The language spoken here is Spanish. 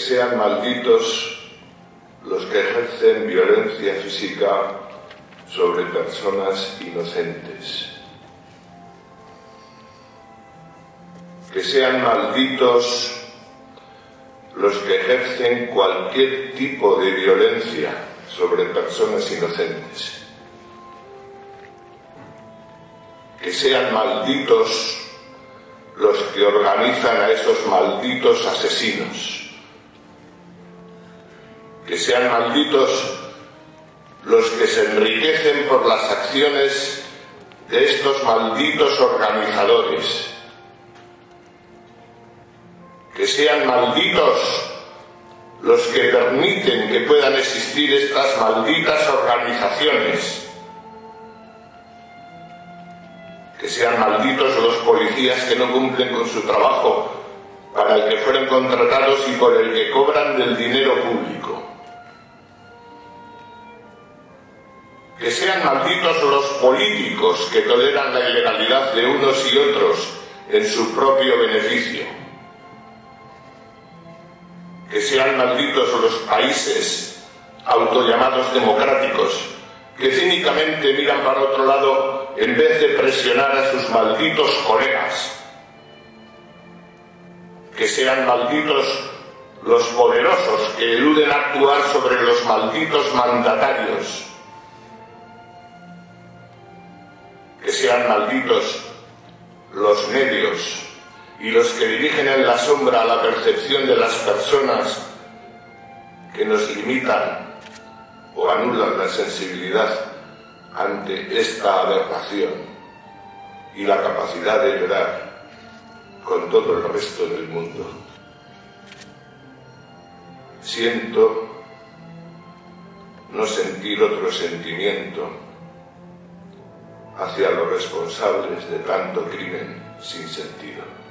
sean malditos los que ejercen violencia física sobre personas inocentes. Que sean malditos los que ejercen cualquier tipo de violencia sobre personas inocentes. Que sean malditos los que organizan a esos malditos asesinos. Que sean malditos los que se enriquecen por las acciones de estos malditos organizadores. Que sean malditos los que permiten que puedan existir estas malditas organizaciones que sean malditos los policías que no cumplen con su trabajo para el que fueron contratados y por el que cobran del dinero público. Que sean malditos los políticos que toleran la ilegalidad de unos y otros en su propio beneficio. Que sean malditos los países autollamados democráticos que cínicamente miran para otro lado en vez de presionar a sus malditos colegas. Que sean malditos los poderosos que eluden actuar sobre los malditos mandatarios. Que sean malditos los medios y los que dirigen en la sombra la percepción de las personas que nos limitan o anulan la sensibilidad ante esta aberración y la capacidad de llorar con todo el resto del mundo. Siento no sentir otro sentimiento hacia los responsables de tanto crimen sin sentido.